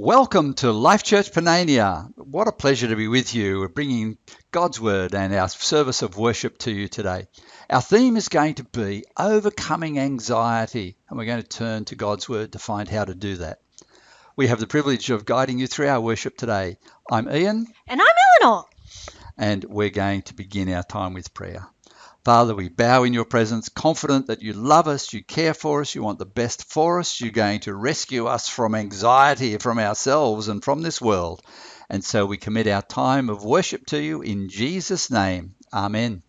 Welcome to Life Church Panania. What a pleasure to be with you. We're bringing God's Word and our service of worship to you today. Our theme is going to be overcoming anxiety, and we're going to turn to God's Word to find how to do that. We have the privilege of guiding you through our worship today. I'm Ian. And I'm Eleanor. And we're going to begin our time with prayer. Father, we bow in your presence, confident that you love us, you care for us, you want the best for us, you're going to rescue us from anxiety, from ourselves, and from this world. And so we commit our time of worship to you in Jesus' name. Amen.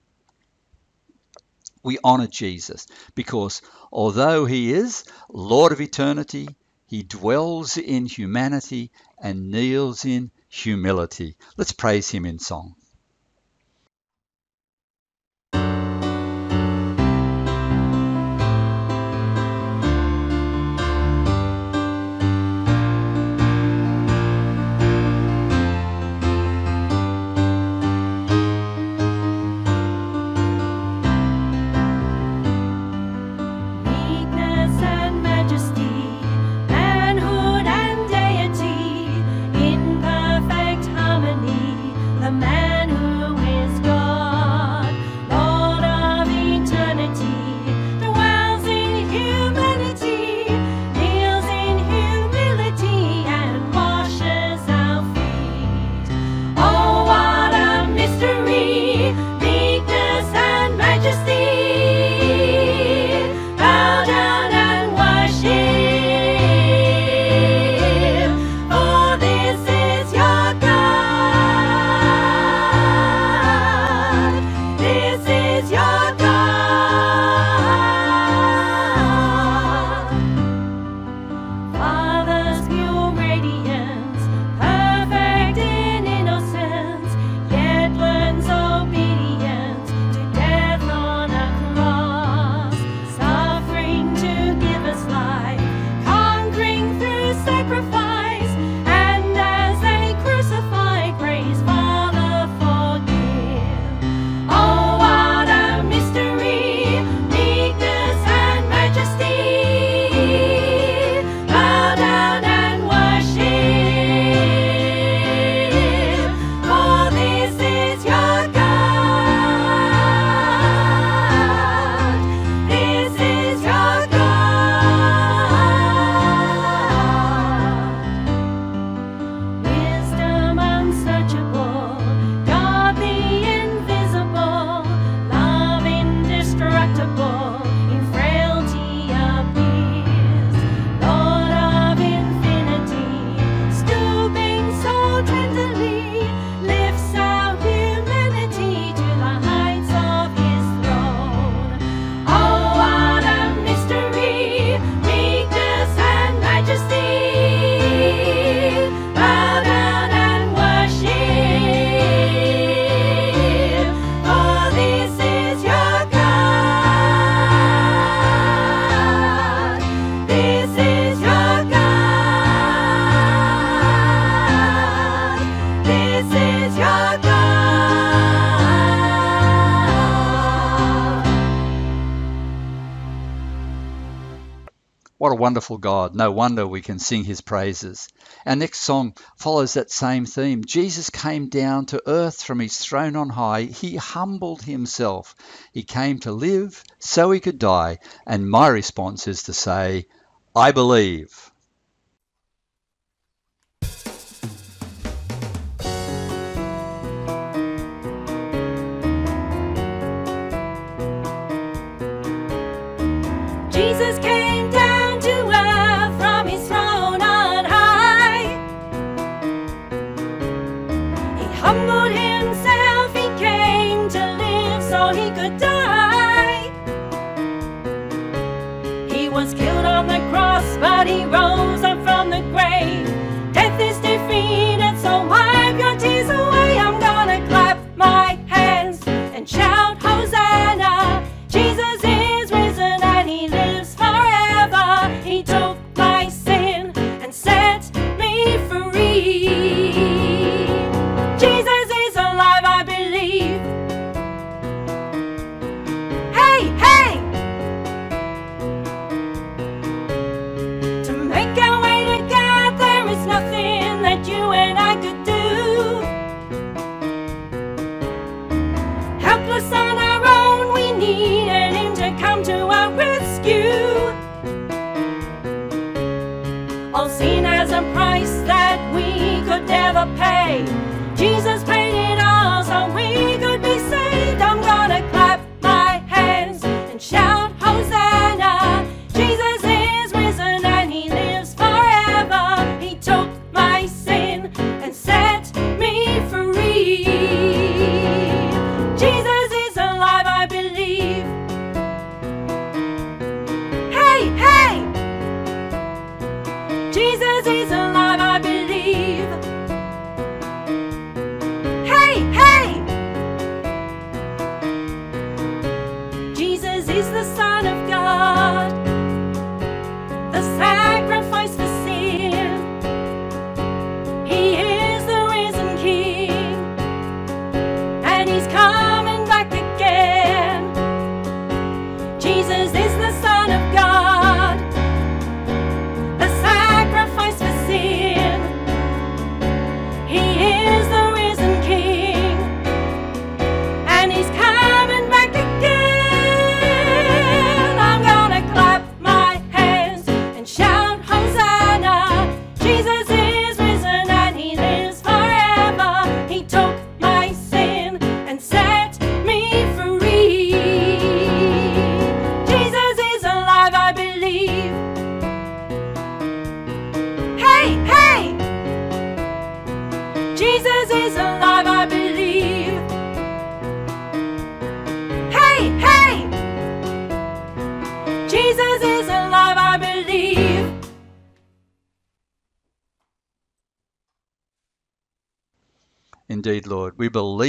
We honor Jesus because although he is Lord of eternity, he dwells in humanity and kneels in humility. Let's praise him in song. Wonderful God. No wonder we can sing his praises. Our next song follows that same theme. Jesus came down to earth from his throne on high. He humbled himself. He came to live so he could die. And my response is to say, I believe.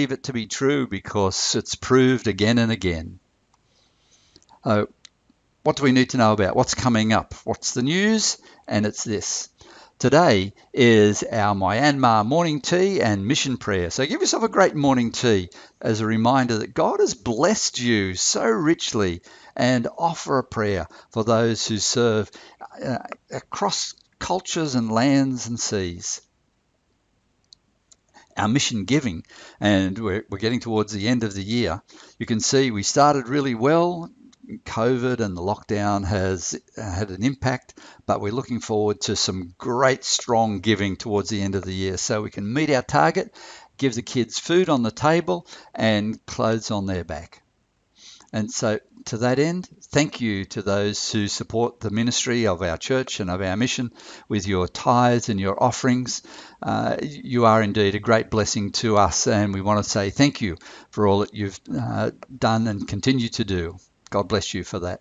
Believe it to be true because it's proved again and again. Uh, what do we need to know about? What's coming up? What's the news? And it's this. Today is our Myanmar morning tea and mission prayer. So give yourself a great morning tea as a reminder that God has blessed you so richly and offer a prayer for those who serve uh, across cultures and lands and seas our mission giving, and we're, we're getting towards the end of the year. You can see we started really well. COVID and the lockdown has uh, had an impact, but we're looking forward to some great, strong giving towards the end of the year so we can meet our target, give the kids food on the table, and clothes on their back. And so, to that end, thank you to those who support the ministry of our church and of our mission with your tithes and your offerings. Uh, you are indeed a great blessing to us, and we want to say thank you for all that you've uh, done and continue to do. God bless you for that.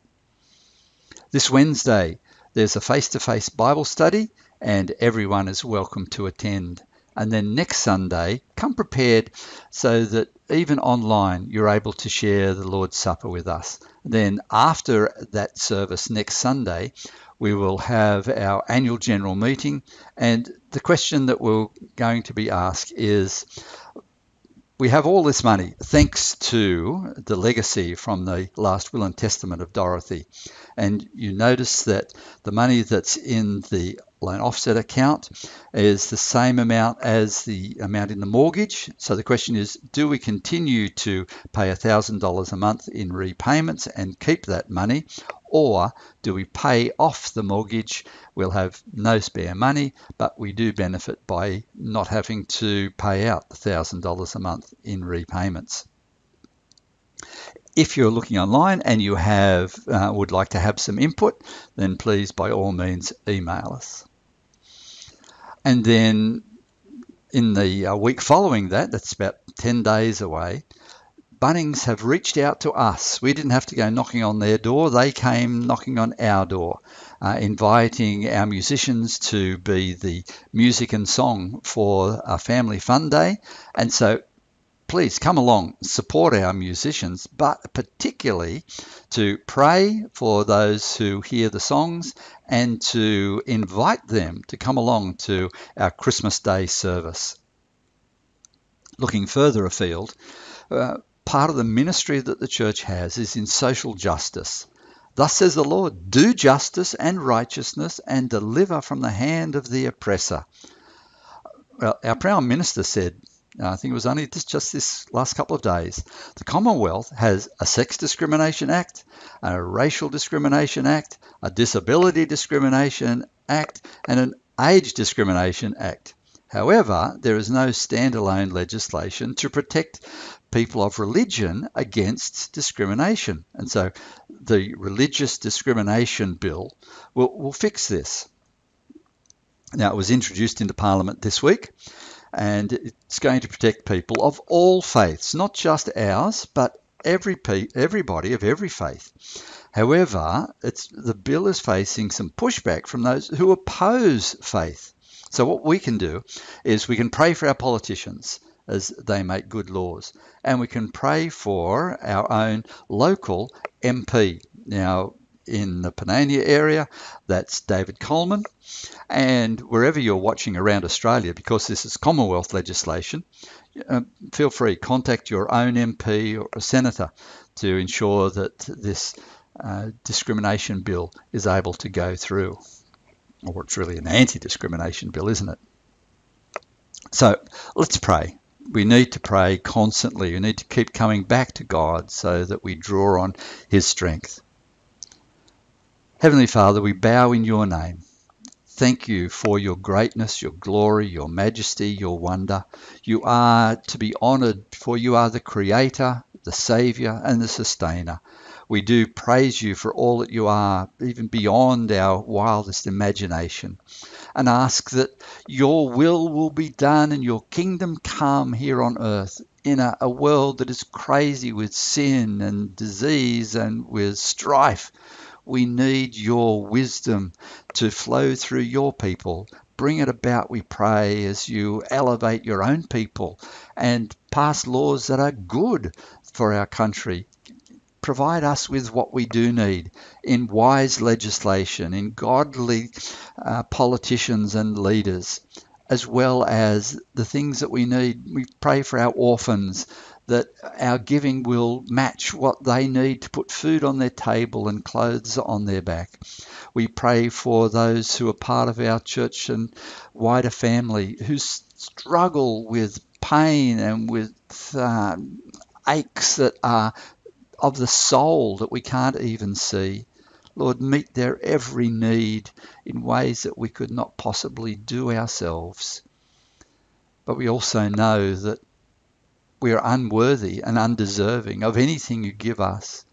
This Wednesday, there's a face to face Bible study, and everyone is welcome to attend. And then next Sunday, come prepared so that even online you're able to share the Lord's Supper with us. Then, after that service next Sunday, we will have our annual general meeting. And the question that we're going to be asked is we have all this money thanks to the legacy from the last will and testament of Dorothy. And you notice that the money that's in the loan offset account is the same amount as the amount in the mortgage. So the question is do we continue to pay $1,000 a month in repayments and keep that money? Or do we pay off the mortgage? We'll have no spare money, but we do benefit by not having to pay out the $1,000 a month in repayments. If you're looking online and you have uh, would like to have some input, then please by all means email us. And then in the uh, week following that, that's about 10 days away, Bunnings have reached out to us. We didn't have to go knocking on their door, they came knocking on our door, uh, inviting our musicians to be the music and song for a family fun day. And so please come along, support our musicians, but particularly to pray for those who hear the songs and to invite them to come along to our Christmas Day service. Looking further afield, uh, part of the ministry that the church has is in social justice. Thus says the Lord, do justice and righteousness and deliver from the hand of the oppressor. Well, our Prime Minister said, Uh, I think it was only this, just this last couple of days, the Commonwealth has a Sex Discrimination Act, a Racial Discrimination Act, a Disability Discrimination Act, and an Age Discrimination Act. However, there is no standalone legislation to protect people of religion against discrimination. And so the Religious Discrimination Bill will, will fix this. Now, it was introduced into Parliament this week, and it's going to protect people of all faiths, not just ours, but every everybody of every faith. However, it's, the bill is facing some pushback from those who oppose faith. So, what we can do is we can pray for our politicians as they make good laws, and we can pray for our own local MP. Now, in the Panania area, that's David Coleman. And wherever you're watching around Australia, because this is Commonwealth legislation, uh, feel free contact your own MP or a senator to ensure that this uh, discrimination bill is able to go through. Or it's really an anti discrimination bill, isn't it? So let's pray. We need to pray constantly. We need to keep coming back to God so that we draw on His strength. Heavenly Father, we bow in your name. Thank you for your greatness, your glory, your majesty, your wonder. You are to be honored, for you are the creator, the savior, and the sustainer. We do praise you for all that you are, even beyond our wildest imagination, and ask that your will will be done and your kingdom come here on earth in a, a world that is crazy with sin and disease and with strife. We need your wisdom to flow through your people. Bring it about, we pray, as you elevate your own people and pass laws that are good for our country provide us with what we do need in wise legislation, in godly uh, politicians and leaders, as well as the things that we need. We pray for our orphans that our giving will match what they need to put food on their table and clothes on their back. We pray for those who are part of our church and wider family who struggle with pain and with uh, aches that are of the soul that we can't even see. Lord, meet their every need in ways that we could not possibly do ourselves. But we also know that we are unworthy and undeserving of anything you give us.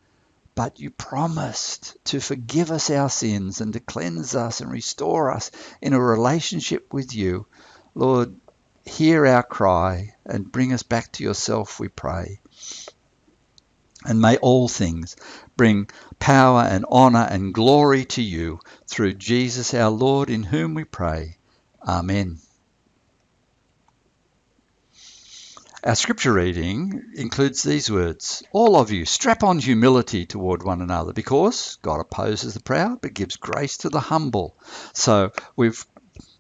But you promised to forgive us our sins and to cleanse us and restore us in a relationship with you. Lord, hear our cry and bring us back to yourself, we pray. And may all things bring power and honour and glory to you through Jesus our Lord, in whom we pray. Amen. Our scripture reading includes these words All of you, strap on humility toward one another, because God opposes the proud but gives grace to the humble. So we've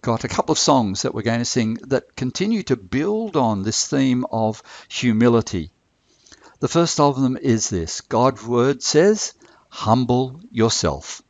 got a couple of songs that we're going to sing that continue to build on this theme of humility. The first of them is this God's word says, Humble yourself.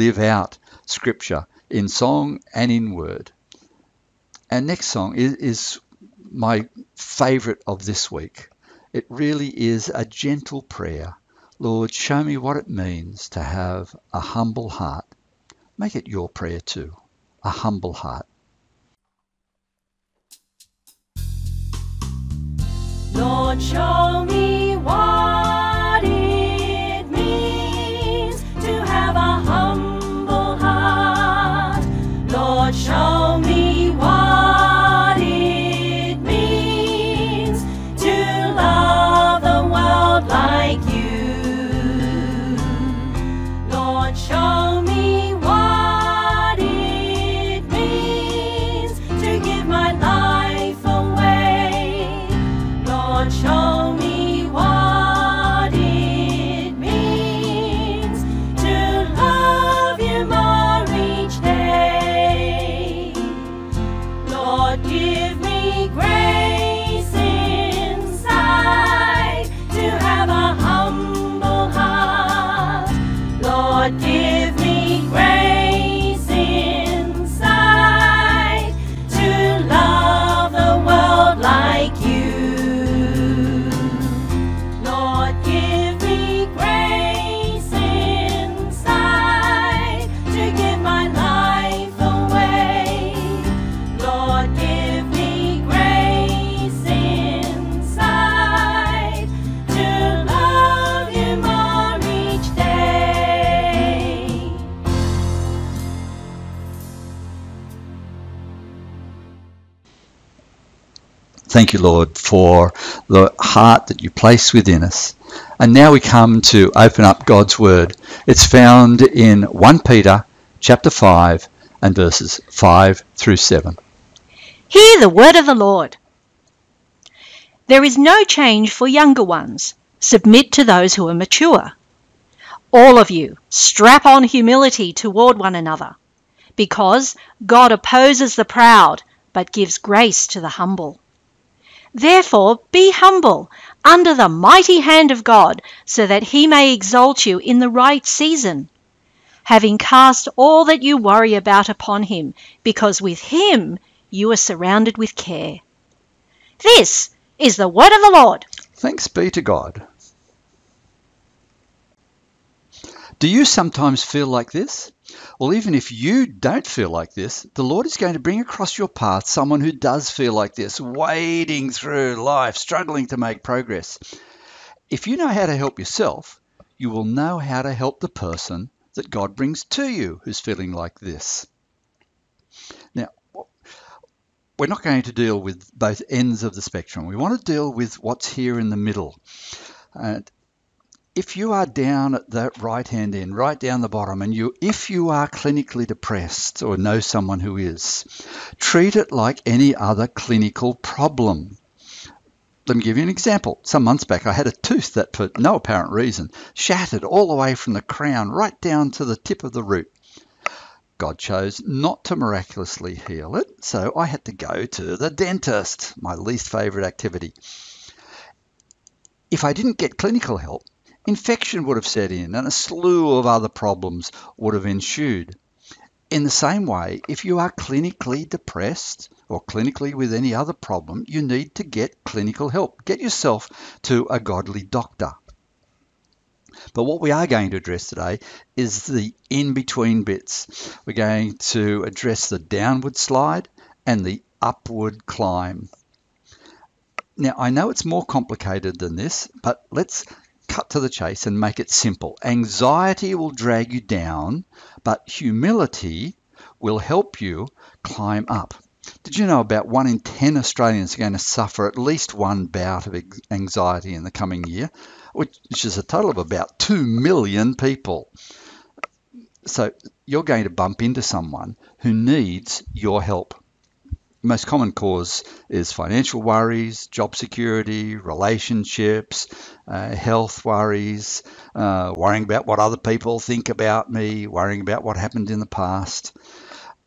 Live out Scripture in song and in word. Our next song is, is my favourite of this week. It really is a gentle prayer. Lord, show me what it means to have a humble heart. Make it your prayer too, a humble heart. Lord, show me what it means to have a humble Lord, Thank you, Lord, for the heart that you place within us. And now we come to open up God's Word. It's found in 1 Peter chapter 5 and verses 5 through 7. Hear the word of the Lord. There is no change for younger ones. Submit to those who are mature. All of you, strap on humility toward one another, because God opposes the proud, but gives grace to the humble. Therefore, be humble under the mighty hand of God, so that he may exalt you in the right season, having cast all that you worry about upon him, because with him you are surrounded with care. This is the word of the Lord. Thanks be to God. Do you sometimes feel like this? Well, even if you don't feel like this, the Lord is going to bring across your path someone who does feel like this, wading through life, struggling to make progress. If you know how to help yourself, you will know how to help the person that God brings to you who's feeling like this. Now, we're not going to deal with both ends of the spectrum. We want to deal with what's here in the middle. And if you are down at the right hand end, right down the bottom, and you if you are clinically depressed or know someone who is, treat it like any other clinical problem. Let me give you an example. Some months back, I had a tooth that, for no apparent reason, shattered all the way from the crown right down to the tip of the root. God chose not to miraculously heal it, so I had to go to the dentist, my least favourite activity. If I didn't get clinical help, infection would have set in and a slew of other problems would have ensued. In the same way, if you are clinically depressed or clinically with any other problem, you need to get clinical help. Get yourself to a godly doctor. But what we are going to address today is the in between bits. We're going to address the downward slide and the upward climb. Now, I know it's more complicated than this, but let's cut to the chase and make it simple. Anxiety will drag you down, but humility will help you climb up. Did you know about one in 10 Australians are going to suffer at least one bout of anxiety in the coming year, which is a total of about 2 million people? So you're going to bump into someone who needs your help. Most common cause is financial worries, job security, relationships, uh, health worries, uh, worrying about what other people think about me, worrying about what happened in the past.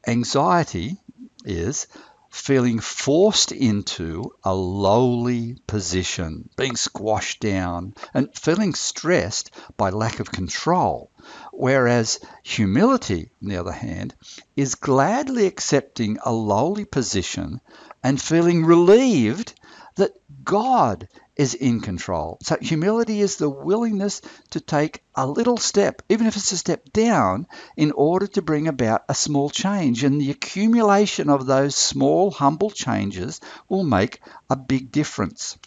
Anxiety is feeling forced into a lowly position, being squashed down, and feeling stressed by lack of control. Whereas humility, on the other hand, is gladly accepting a lowly position and feeling relieved that God is in control. So humility is the willingness to take a little step, even if it's a step down, in order to bring about a small change. And the accumulation of those small, humble changes will make a big difference.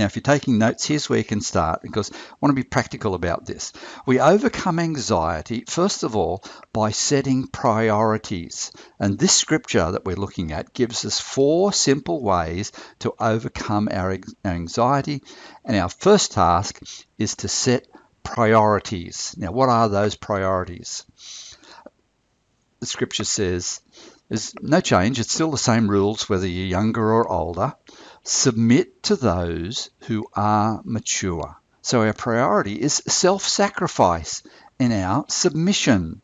Now, if you're taking notes, here's where you can start because I want to be practical about this. We overcome anxiety, first of all, by setting priorities. And this scripture that we're looking at gives us four simple ways to overcome our anxiety. And our first task is to set priorities. Now, what are those priorities? The scripture says there's no change, it's still the same rules whether you're younger or older submit to those who are mature. So our priority is self sacrifice in our submission.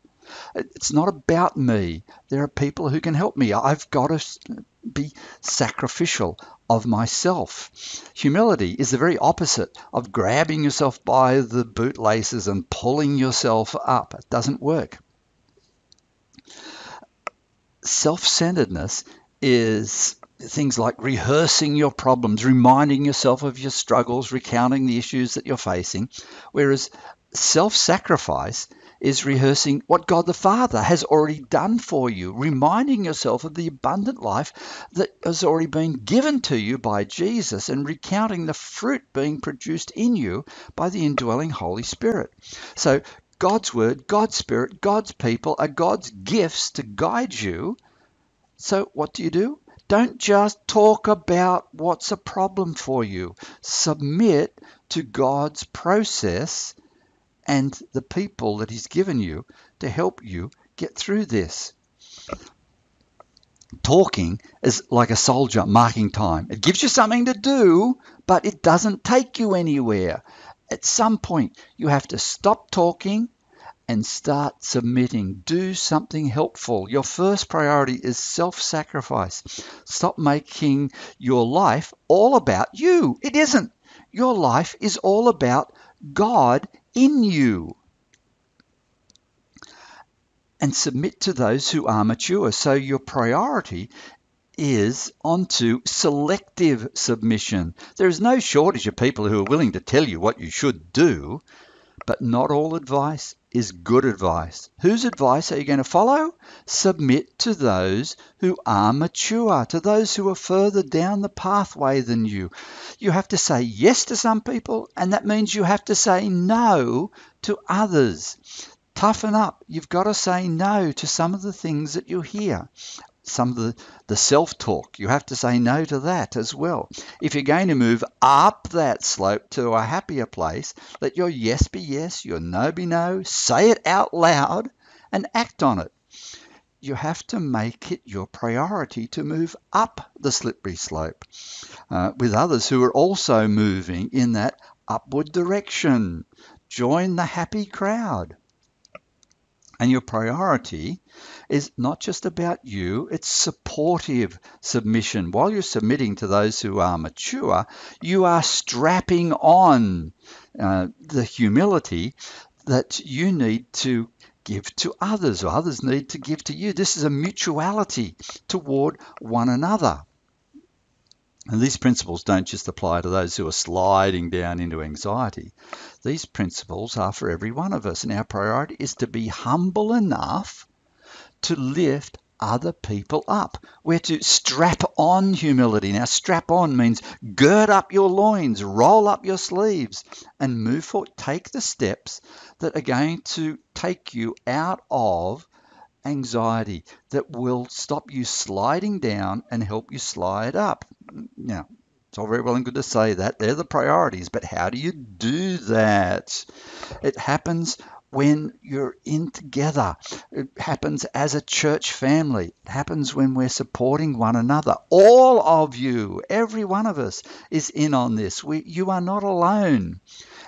It's not about me. There are people who can help me. I've got to be sacrificial of myself. Humility is the very opposite of grabbing yourself by the bootlaces and pulling yourself up. It doesn't work. Self centeredness is things like rehearsing your problems, reminding yourself of your struggles, recounting the issues that you're facing. Whereas self sacrifice is rehearsing what God the Father has already done for you, reminding yourself of the abundant life that has already been given to you by Jesus, and recounting the fruit being produced in you by the indwelling Holy Spirit. So, God's Word, God's Spirit, God's people are God's gifts to guide you. So, what do you do? Don't just talk about what's a problem for you. Submit to God's process and the people that He's given you to help you get through this. Talking is like a soldier marking time. It gives you something to do, but it doesn't take you anywhere. At some point, you have to stop talking and start submitting. Do something helpful. Your first priority is self sacrifice. Stop making your life all about you. It isn't. Your life is all about God in you. And submit to those who are mature. So your priority is onto selective submission. There is no shortage of people who are willing to tell you what you should do, but not all advice is good advice. Whose advice are you going to follow? Submit to those who are mature, to those who are further down the pathway than you. You have to say yes to some people, and that means you have to say no to others. Toughen up. You've got to say no to some of the things that you hear some of the, the self talk. You have to say no to that as well. If you're going to move up that slope to a happier place, let your yes be yes, your no be no, say it out loud and act on it. You have to make it your priority to move up the slippery slope uh, with others who are also moving in that upward direction. Join the happy crowd. And your priority is not just about you, it's supportive submission. While you're submitting to those who are mature, you are strapping on uh, the humility that you need to give to others, or others need to give to you. This is a mutuality toward one another. And these principles don't just apply to those who are sliding down into anxiety. These principles are for every one of us, and our priority is to be humble enough to lift other people up. We're to strap on humility. Now, strap on means gird up your loins, roll up your sleeves, and move forward. Take the steps that are going to take you out of anxiety, that will stop you sliding down and help you slide up. Now, it's all very well and good to say that. They're the priorities, but how do you do that? It happens when you're in together. It happens as a church family. It happens when we're supporting one another. All of you, every one of us, is in on this. We, you are not alone.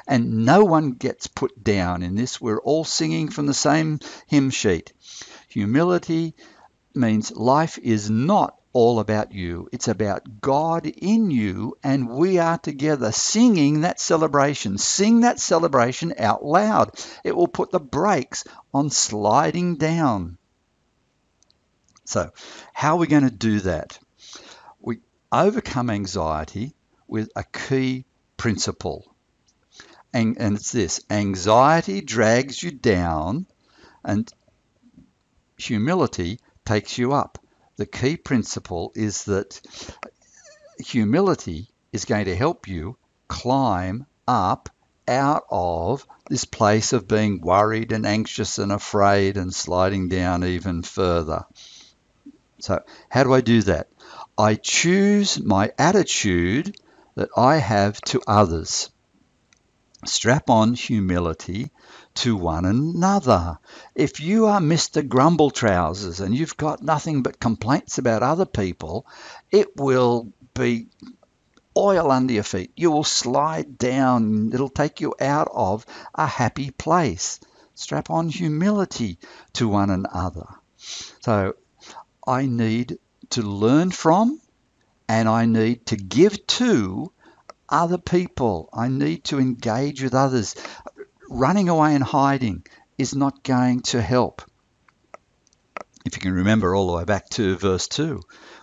And no one gets put down in this. We're all singing from the same hymn sheet. Humility means life is not all about you. It's about God in you, and we are together singing that celebration. Sing that celebration out loud. It will put the brakes on sliding down. So, how are we going to do that? We overcome anxiety with a key principle. And, and it's this anxiety drags you down, and humility takes you up the key principle is that humility is going to help you climb up out of this place of being worried and anxious and afraid and sliding down even further. So, how do I do that? I choose my attitude that I have to others. Strap on humility to one another. If you are Mr. Grumble Trousers and you've got nothing but complaints about other people, it will be oil under your feet. You will slide down. It'll take you out of a happy place. Strap on humility to one another. So I need to learn from and I need to give to other people. I need to engage with others. Running away and hiding is not going to help. If you can remember all the way back to verse 2,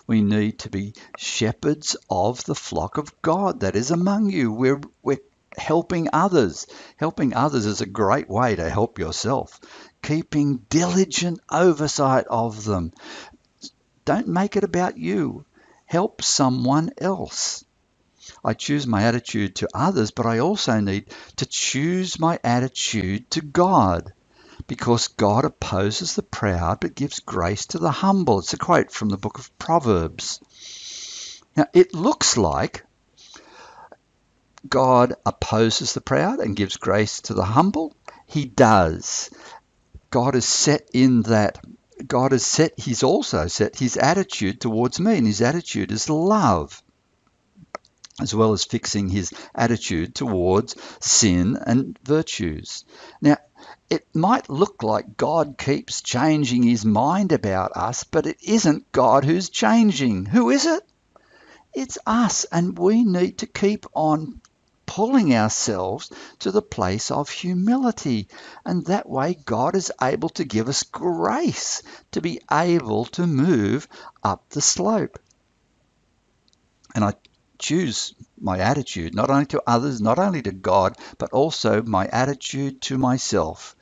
we need to be shepherds of the flock of God that is among you. We're, we're helping others. Helping others is a great way to help yourself. Keeping diligent oversight of them. Don't make it about you. Help someone else. I choose my attitude to others, but I also need to choose my attitude to God because God opposes the proud but gives grace to the humble. It's a quote from the book of Proverbs. Now, it looks like God opposes the proud and gives grace to the humble. He does. God has set in that God has set, He's also set His attitude towards me, and His attitude is love as well as fixing his attitude towards sin and virtues. Now, it might look like God keeps changing his mind about us, but it isn't God who's changing. Who is it? It's us, and we need to keep on pulling ourselves to the place of humility. And that way, God is able to give us grace to be able to move up the slope. And I choose my attitude, not only to others, not only to God, but also my attitude to myself.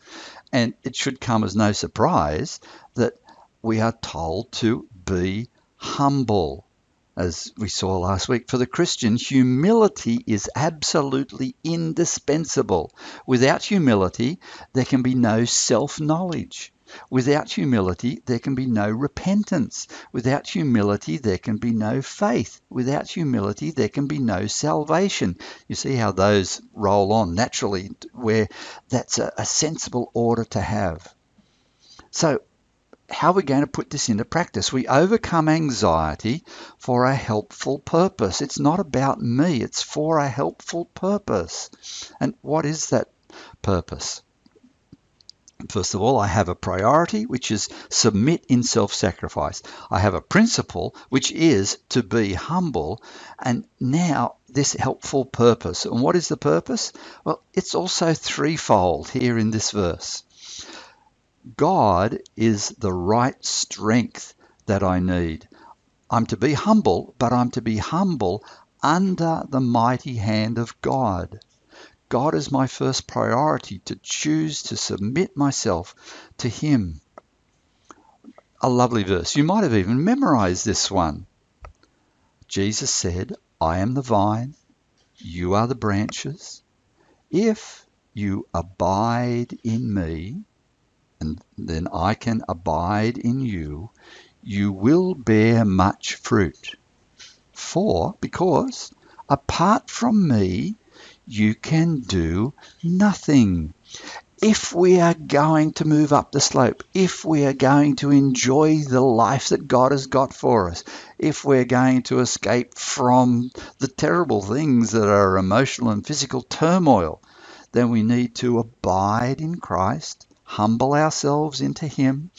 And it should come as no surprise that we are told to be humble. As we saw last week, for the Christian, humility is absolutely indispensable. Without humility, there can be no self knowledge. Without humility, there can be no repentance. Without humility, there can be no faith. Without humility, there can be no salvation. You see how those roll on naturally, where that's a, a sensible order to have. So, how are we going to put this into practice? We overcome anxiety for a helpful purpose. It's not about me, it's for a helpful purpose. And what is that purpose? First of all, I have a priority, which is submit in self sacrifice. I have a principle, which is to be humble. And now, this helpful purpose. And what is the purpose? Well, it's also threefold here in this verse. God is the right strength that I need. I'm to be humble, but I'm to be humble under the mighty hand of God. God is my first priority to choose to submit myself to Him. a lovely verse. You might have even memorized this one. Jesus said, I am the vine, you are the branches. If you abide in me, and then I can abide in you, you will bear much fruit. For, because apart from me, you can do nothing. If we are going to move up the slope, if we are going to enjoy the life that God has got for us, if we're going to escape from the terrible things that are emotional and physical turmoil, then we need to abide in Christ, humble ourselves into Him,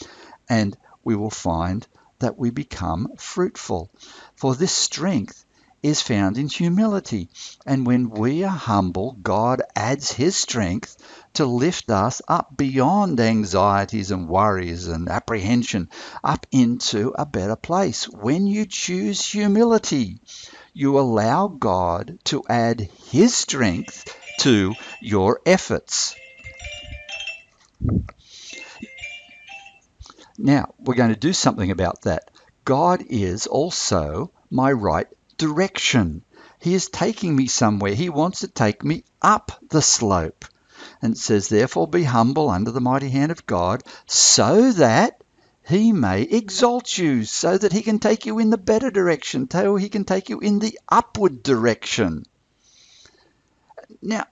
and we will find that we become fruitful. For this strength is found in humility. And when we are humble, God adds His strength to lift us up beyond anxieties and worries and apprehension, up into a better place. When you choose humility, you allow God to add His strength to your efforts. Now, we're going to do something about that. God is also my right direction. He is taking me somewhere. He wants to take me up the slope. And says, Therefore be humble under the mighty hand of God, so that he may exalt you, so that he can take you in the better direction, so he can take you in the upward direction. Now,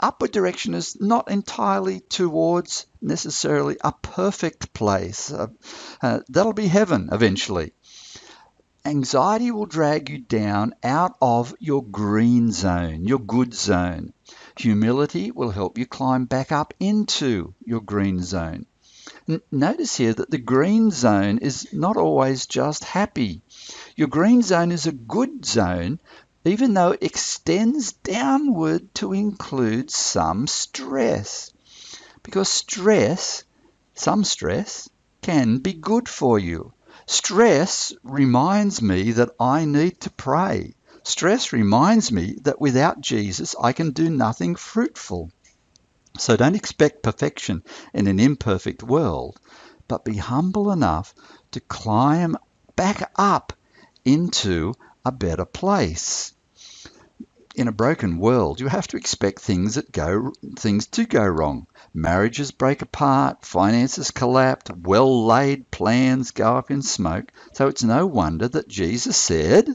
upward direction is not entirely towards necessarily a perfect place. Uh, uh, that'll be heaven eventually. Anxiety will drag you down out of your green zone, your good zone. Humility will help you climb back up into your green zone. Notice here that the green zone is not always just happy. Your green zone is a good zone, even though it extends downward to include some stress. Because stress, some stress, can be good for you. Stress reminds me that I need to pray. Stress reminds me that without Jesus, I can do nothing fruitful. So don't expect perfection in an imperfect world, but be humble enough to climb back up into a better place. In a broken world, you have to expect things that go things to go wrong. Marriages break apart, finances collapse, well-laid plans go up in smoke. So it's no wonder that Jesus said,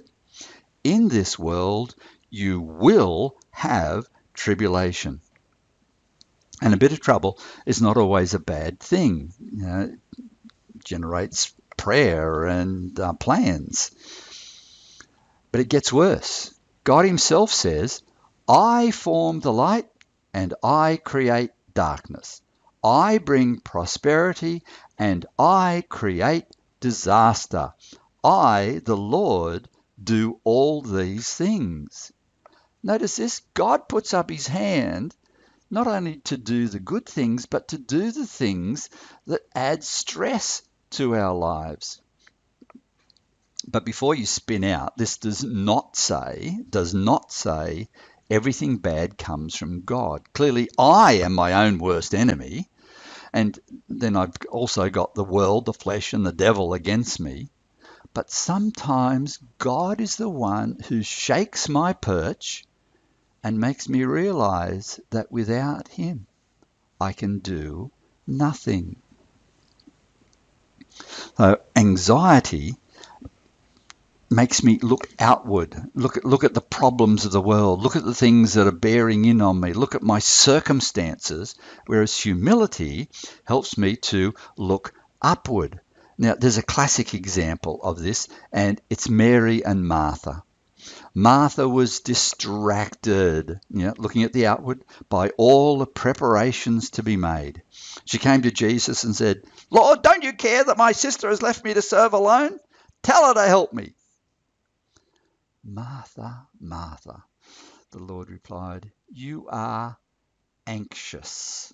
"In this world you will have tribulation." And a bit of trouble is not always a bad thing. You know, it generates prayer and uh, plans. But it gets worse. God Himself says, I form the light and I create darkness. I bring prosperity and I create disaster. I, the Lord, do all these things. Notice this God puts up His hand not only to do the good things, but to do the things that add stress to our lives. But before you spin out, this does not say, does not say everything bad comes from God. Clearly, I am my own worst enemy. And then I've also got the world, the flesh, and the devil against me. But sometimes God is the one who shakes my perch and makes me realize that without Him, I can do nothing. So, anxiety makes me look outward, look at, look at the problems of the world, look at the things that are bearing in on me, look at my circumstances, whereas humility helps me to look upward. Now, there's a classic example of this, and it's Mary and Martha. Martha was distracted, you know, looking at the outward, by all the preparations to be made. She came to Jesus and said, Lord, don't you care that my sister has left me to serve alone? Tell her to help me. Martha, Martha, the Lord replied, You are anxious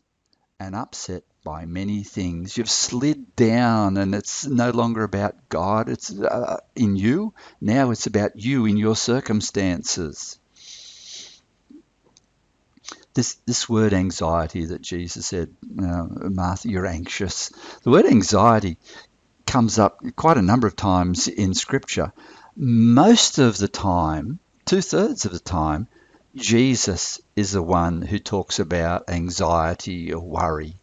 and upset by many things. You've slid down, and it's no longer about God, it's uh, in you. Now it's about you in your circumstances. This, this word anxiety that Jesus said, uh, Martha, you're anxious. The word anxiety comes up quite a number of times in Scripture. Most of the time, two thirds of the time, Jesus is the one who talks about anxiety or worry.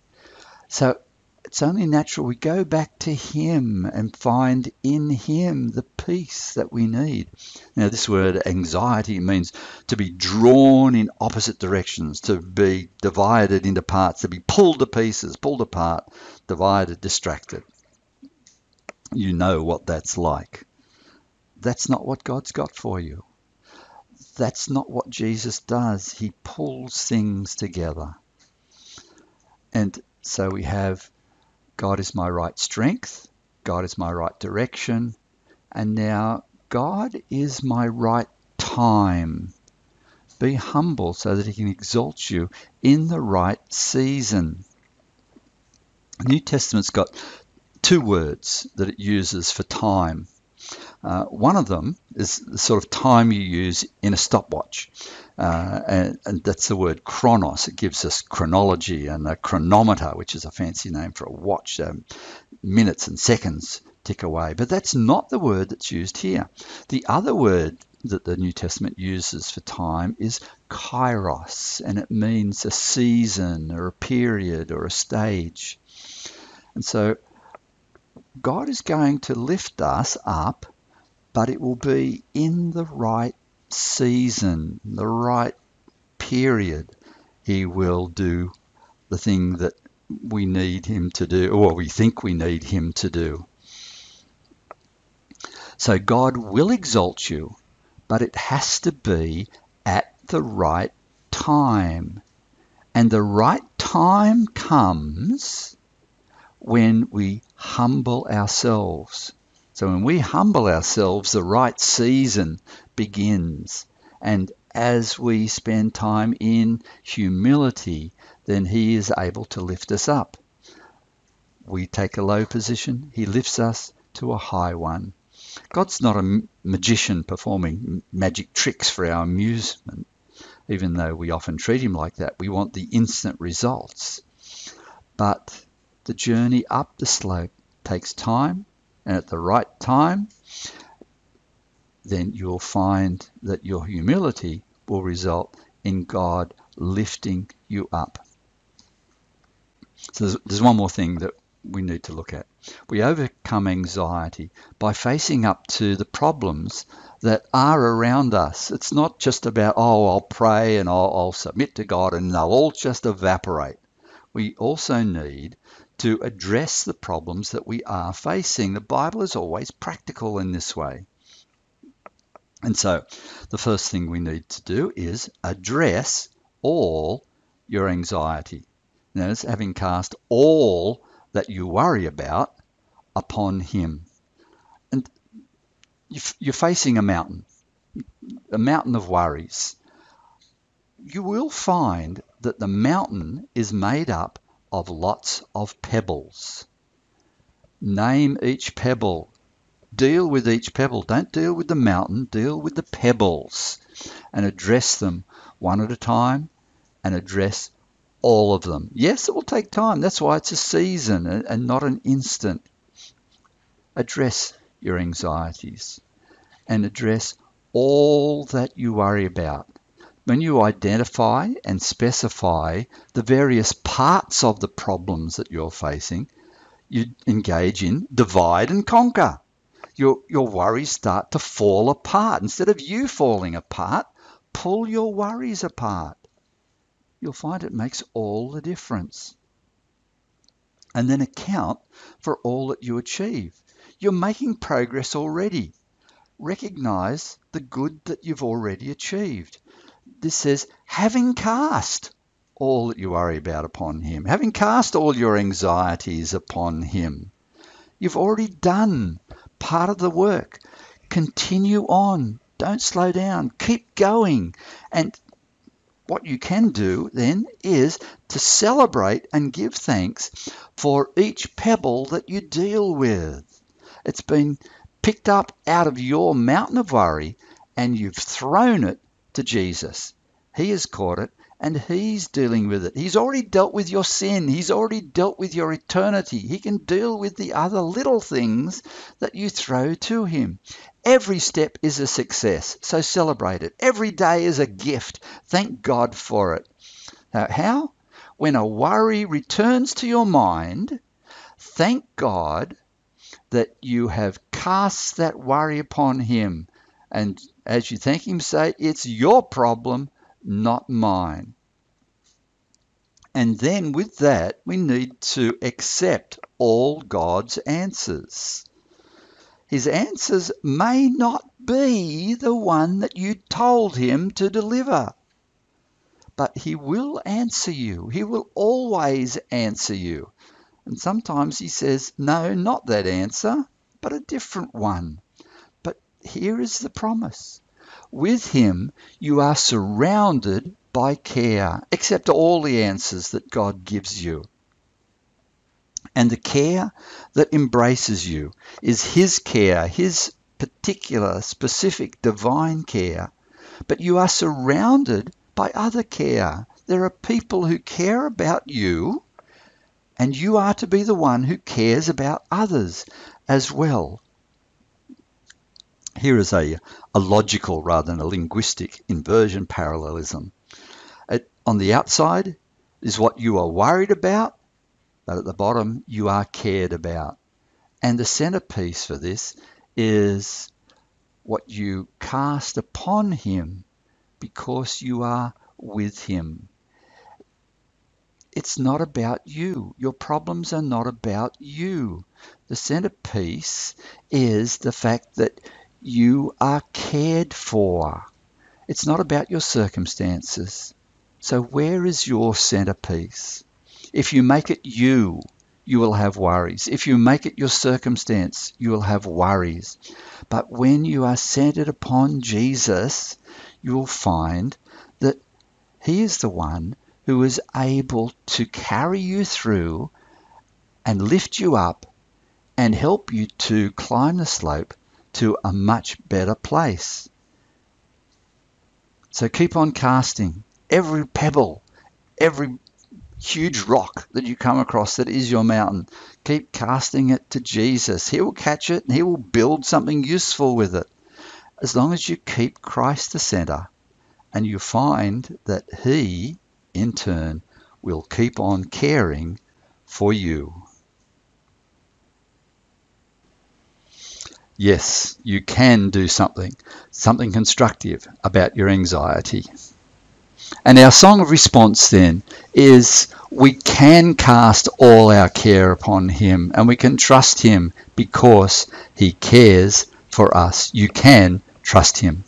So it's only natural we go back to Him and find in Him the peace that we need. Now, this word anxiety means to be drawn in opposite directions, to be divided into parts, to be pulled to pieces, pulled apart, divided, distracted. You know what that's like. That's not what God's got for you. That's not what Jesus does. He pulls things together. And so we have God is my right strength, God is my right direction, and now God is my right time. Be humble so that He can exalt you in the right season. New Testament's got two words that it uses for time. Uh, one of them is the sort of time you use in a stopwatch, uh, and, and, that's the word chronos. It gives us chronology and a chronometer, which is a fancy name for a watch. Um, minutes and seconds tick away, but that's not the word that's used here. The other word that the New Testament uses for time is kairos, and it means a season or a period or a stage. And so God is going to lift us up but it will be in the right season, the right period. He will do the thing that we need him to do, or we think we need him to do. So God will exalt you, but it has to be at the right time. And the right time comes when we humble ourselves. So when we humble ourselves, the right season begins. And as we spend time in humility, then He is able to lift us up. We take a low position, He lifts us to a high one. God's not a magician performing magic tricks for our amusement, even though we often treat Him like that. We want the instant results. But the journey up the slope takes time and at the right time, then you'll find that your humility will result in God lifting you up. So there's, there's, one more thing that we need to look at. We overcome anxiety by facing up to the problems that are around us. It's not just about, oh, I'll pray and I'll, I'll submit to God and they'll all just evaporate. We also need to address the problems that we are facing. The Bible is always practical in this way. And so the first thing we need to do is address all your anxiety. Now, it's having cast all that you worry about upon Him. And you're facing a mountain, a mountain of worries. You will find that the mountain is made up of lots of pebbles. Name each pebble. Deal with each pebble. Don't deal with the mountain, deal with the pebbles and address them one at a time and address all of them. Yes, it will take time. That's why it's a season and not an instant. Address your anxieties and address all that you worry about when you identify and specify the various parts of the problems that you're facing, you engage in divide and conquer. Your, your worries start to fall apart. Instead of you falling apart, pull your worries apart. You'll find it makes all the difference. And then account for all that you achieve. You're making progress already. Recognize the good that you've already achieved this says, having cast all that you worry about upon him, having cast all your anxieties upon him. You've already done part of the work. Continue on. Don't slow down. Keep going. And what you can do then is to celebrate and give thanks for each pebble that you deal with. It's been picked up out of your mountain of worry and you've thrown it to Jesus. He has caught it and He's dealing with it. He's already dealt with your sin, He's already dealt with your eternity. He can deal with the other little things that you throw to Him. Every step is a success, so celebrate it. Every day is a gift. Thank God for it. Now, how? When a worry returns to your mind, thank God that you have cast that worry upon Him. And as you thank Him, say, It's your problem, not mine. And then with that, we need to accept all God's answers. His answers may not be the one that you told him to deliver, but he will answer you. He will always answer you. And sometimes he says, No, not that answer, but a different one. Here is the promise with him, you are surrounded by care. Accept all the answers that God gives you. And the care that embraces you is His care, His particular, specific, divine care. But you are surrounded by other care. There are people who care about you, and you are to be the one who cares about others as well. Here is a, a logical rather than a linguistic inversion parallelism. It, on the outside is what you are worried about, but at the bottom you are cared about. And the centerpiece for this is what you cast upon him because you are with him. It's not about you. Your problems are not about you. The centerpiece is the fact that you are cared for. It's not about your circumstances. So, where is your centerpiece? If you make it you, you will have worries. If you make it your circumstance, you will have worries. But when you are centered upon Jesus, you will find that He is the one who is able to carry you through and lift you up and help you to climb the slope to a much better place. So keep on casting every pebble, every huge rock that you come across that is your mountain. Keep casting it to Jesus. He will catch it and He will build something useful with it. As long as you keep Christ the center and you find that He, in turn, will keep on caring for you. Yes, you can do something, something constructive about your anxiety. And our song of response then is we can cast all our care upon Him and we can trust Him because He cares for us. You can trust Him.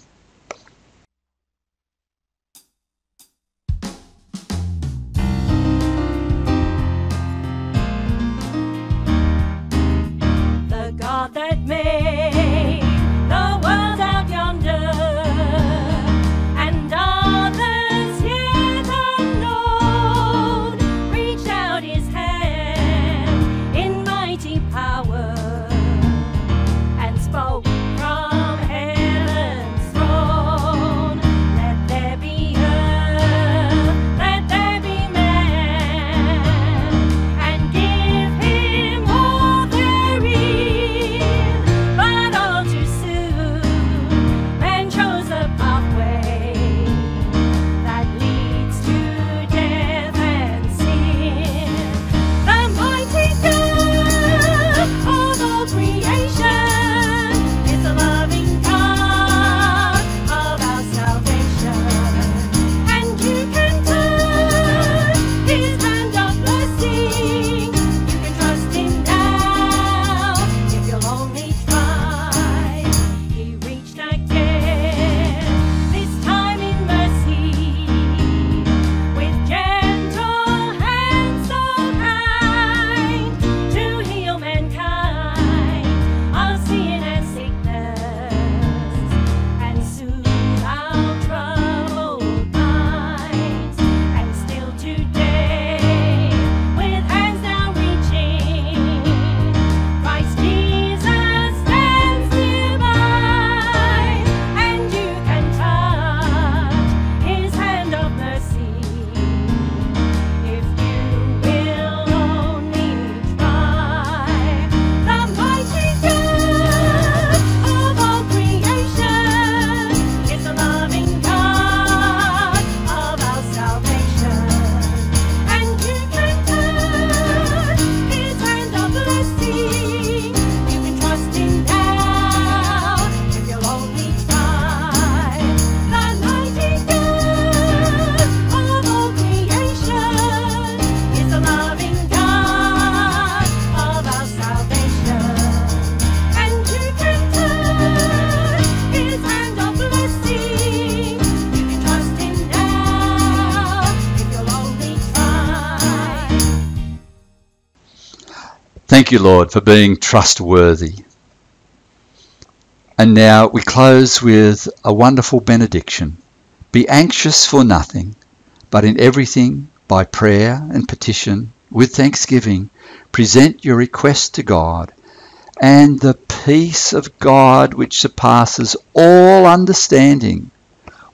You, Lord, for being trustworthy. And now we close with a wonderful benediction. Be anxious for nothing, but in everything, by prayer and petition, with thanksgiving, present your requests to God, and the peace of God, which surpasses all understanding,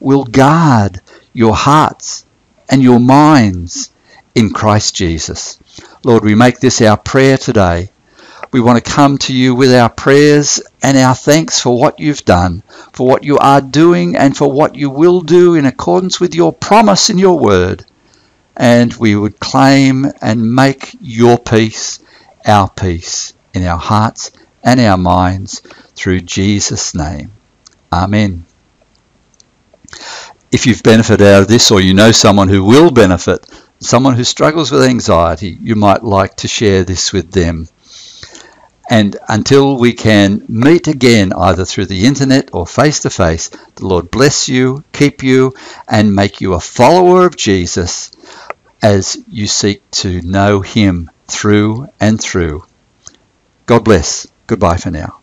will guard your hearts and your minds in Christ Jesus. Lord, we make this our prayer today. We want to come to you with our prayers and our thanks for what you've done, for what you are doing, and for what you will do in accordance with your promise in your word. And we would claim and make your peace our peace in our hearts and our minds through Jesus' name. Amen. If you've benefited out of this or you know someone who will benefit, someone who struggles with anxiety, you might like to share this with them. And until we can meet again, either through the internet or face to face, the Lord bless you, keep you, and make you a follower of Jesus as you seek to know Him through and through. God bless. Goodbye for now.